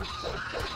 Let's go.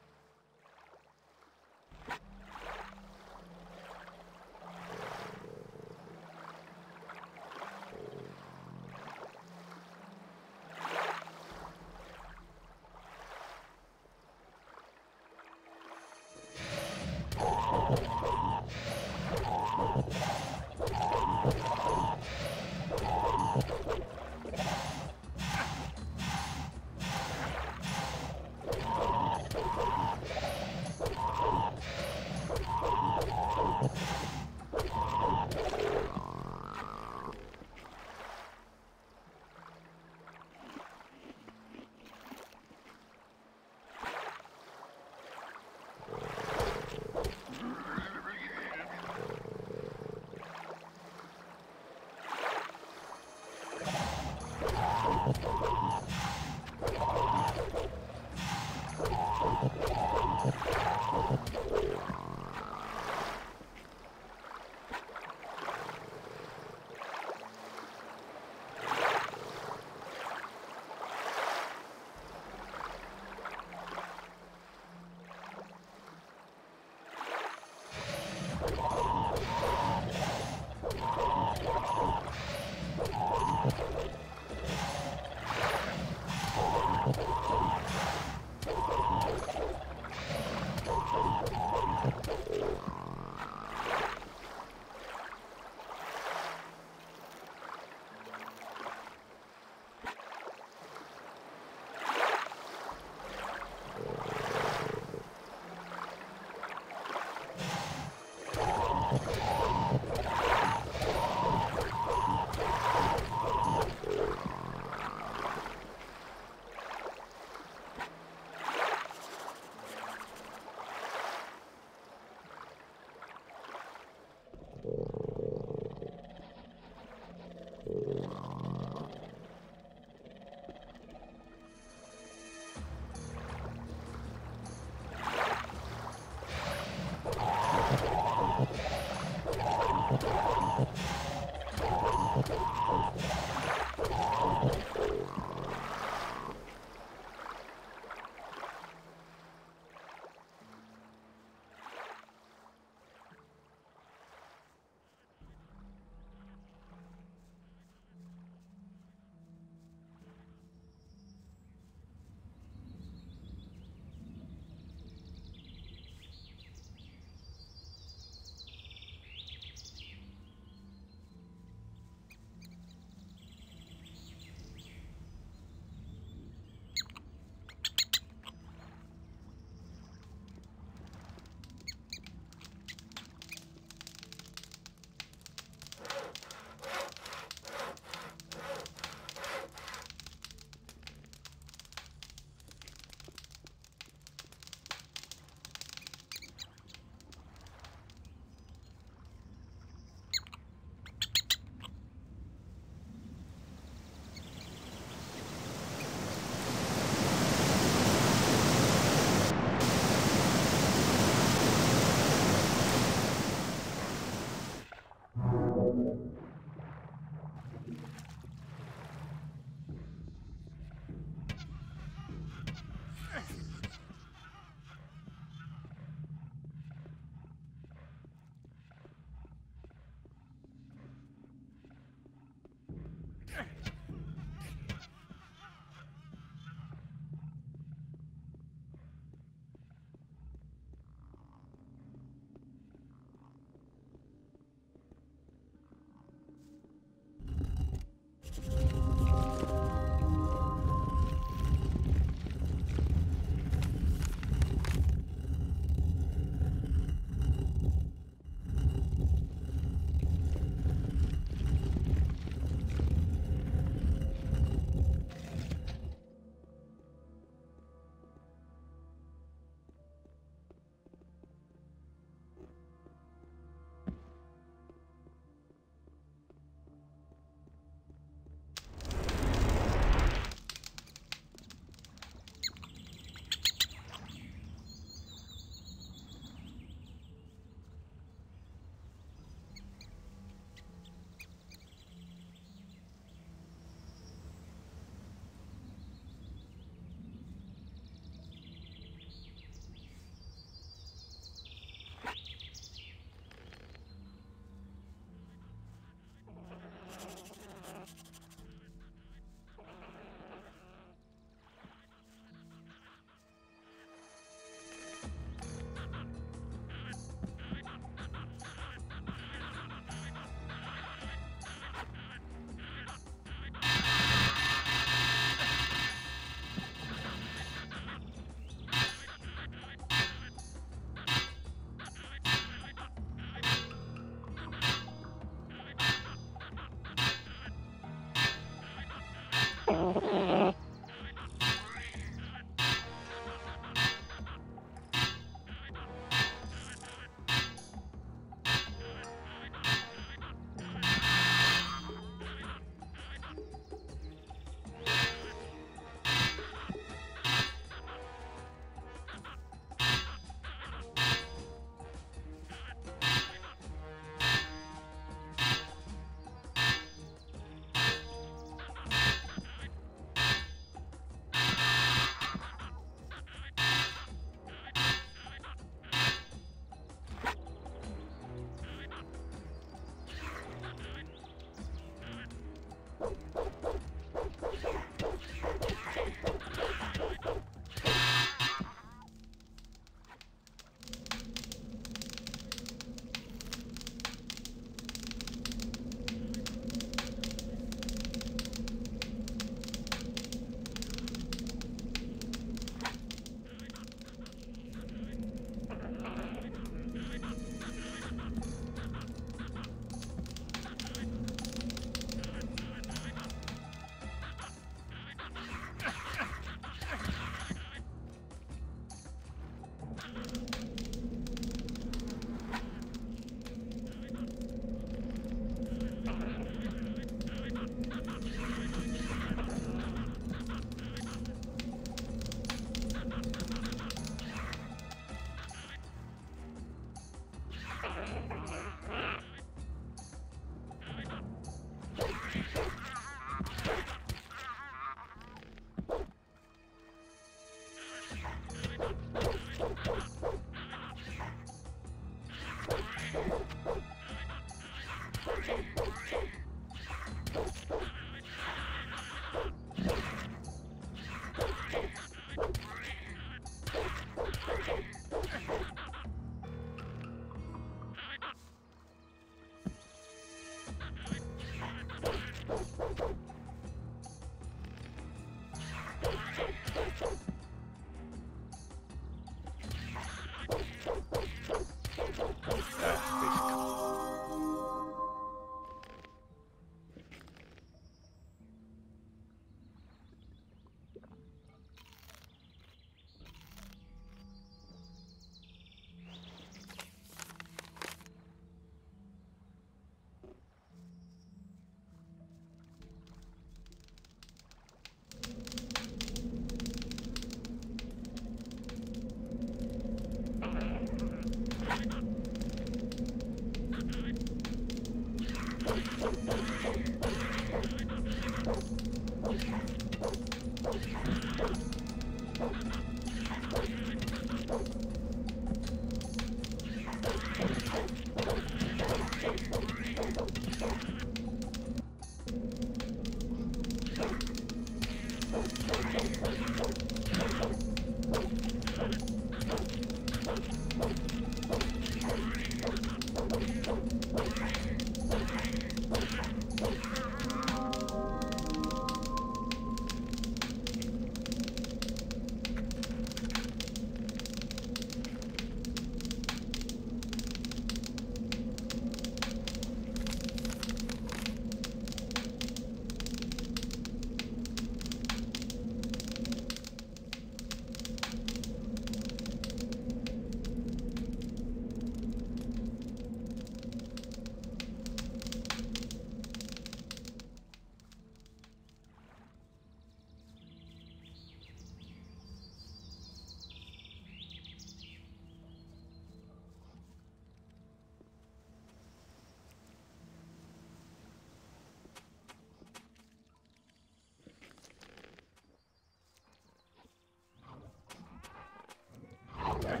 Okay.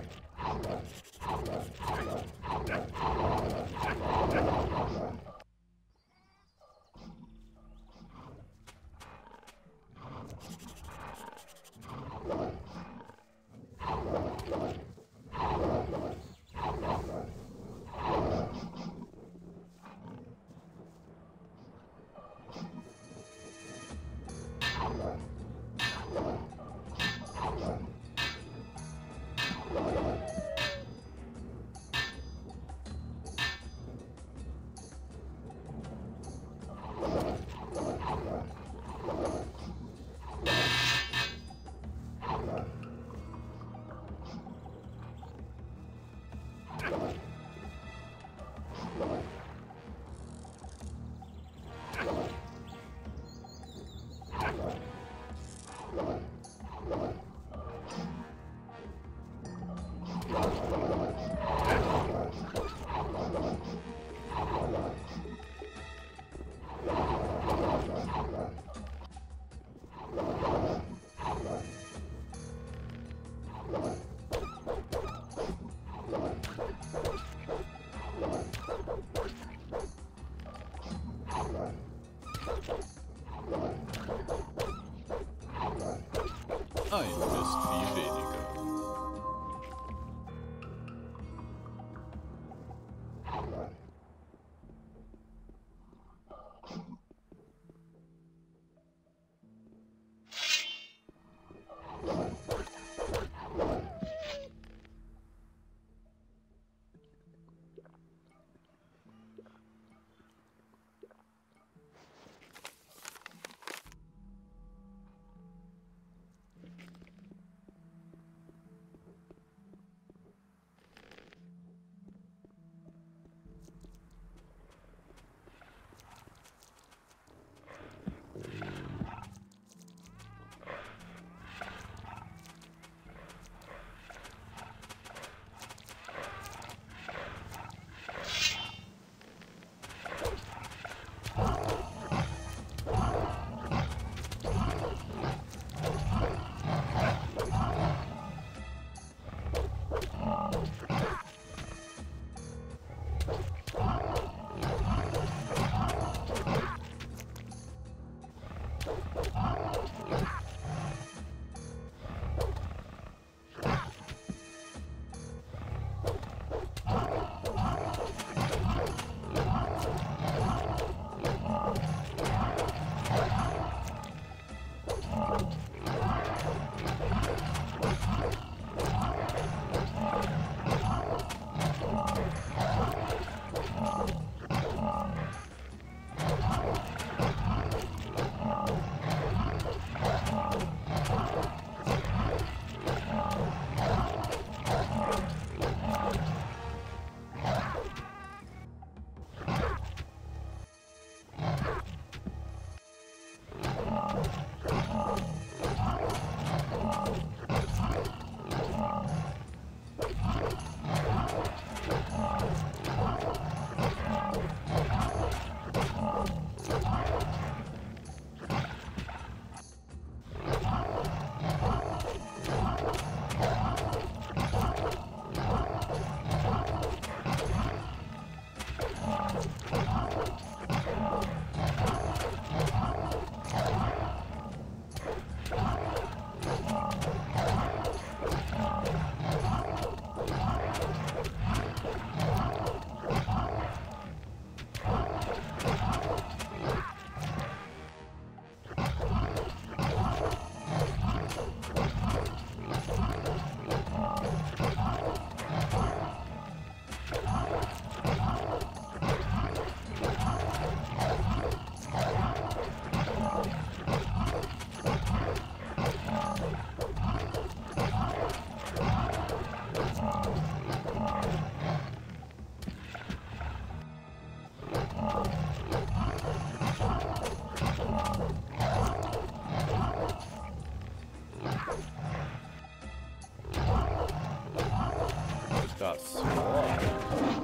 Right.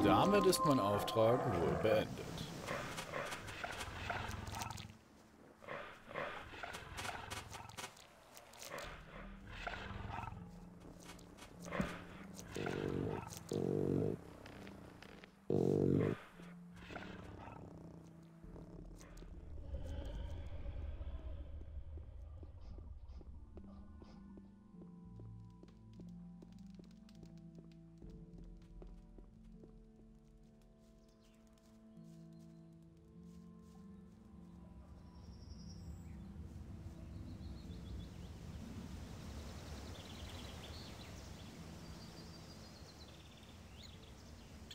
Damit ist mein Auftrag wohl beendet.